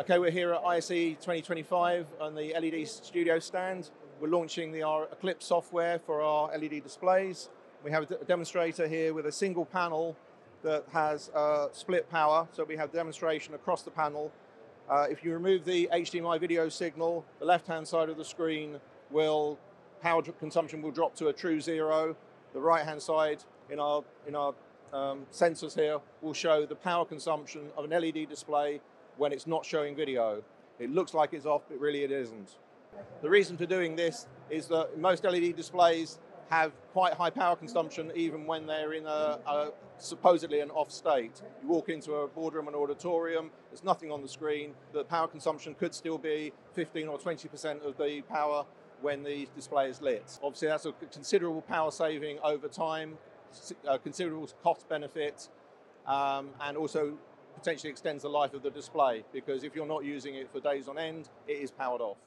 Okay, we're here at ISE 2025 on the LED Studio stand. We're launching the, our Eclipse software for our LED displays. We have a demonstrator here with a single panel that has uh, split power, so we have demonstration across the panel. Uh, if you remove the HDMI video signal, the left-hand side of the screen will power consumption will drop to a true zero. The right-hand side in our in our um, sensors here will show the power consumption of an LED display when it's not showing video. It looks like it's off, but really it isn't. The reason for doing this is that most LED displays have quite high power consumption even when they're in a, a, supposedly an off state. You walk into a boardroom and auditorium, there's nothing on the screen, the power consumption could still be 15 or 20% of the power when the display is lit. Obviously that's a considerable power saving over time, a considerable cost benefit, um, and also potentially extends the life of the display because if you're not using it for days on end, it is powered off.